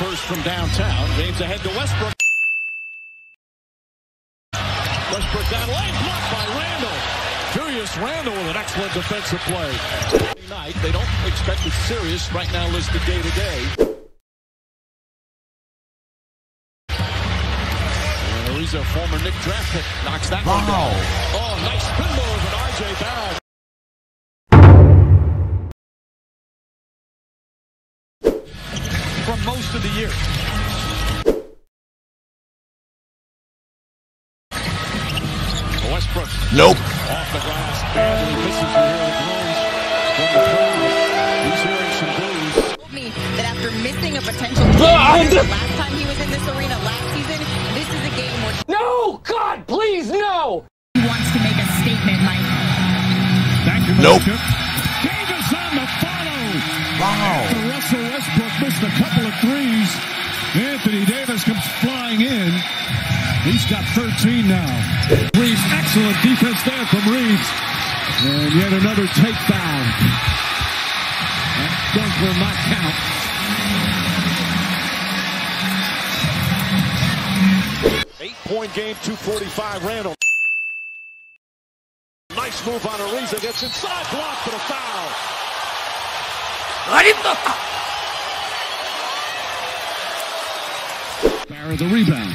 first from downtown. James ahead to Westbrook. Westbrook down lane, blocked by Randle. Julius Randle with an excellent defensive play. Night, they don't expect it serious. Right now listed day to day. And Ariza, former Knick draft pick, knocks that one down. Oh, nice spin move, and R.J. most of the year. Westbrook. Nope. Off the glass. Badly misses you hear the groans from the crowd. He's hearing some blues. told me that after missing a potential game the last time he was in this arena last season, this is a game where No! God, please, no! he wants to make a statement, Mike. Back to Nope. Wow. After Russell Westbrook missed a couple of threes. Anthony Davis comes flying in. He's got 13 now. Reaves, excellent defense there from Reaves. And yet another takedown. That dunk will not count. Eight-point game, 245. Randle. Nice move on Ariza. Gets inside, block for the foul. Barrett the rebound.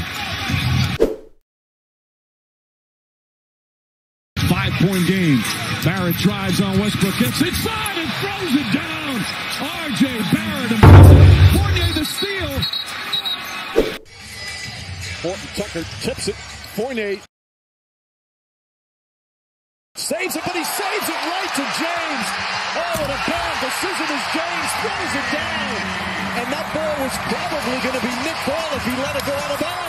Five point game. Barrett drives on Westbrook, gets inside and throws it down. RJ Barrett and Fournier the steal. Horton-Tucker tips it. Fournier saves it, but he saves it right to James. ball was probably going to be Nick Ball if he let it go out of bounds.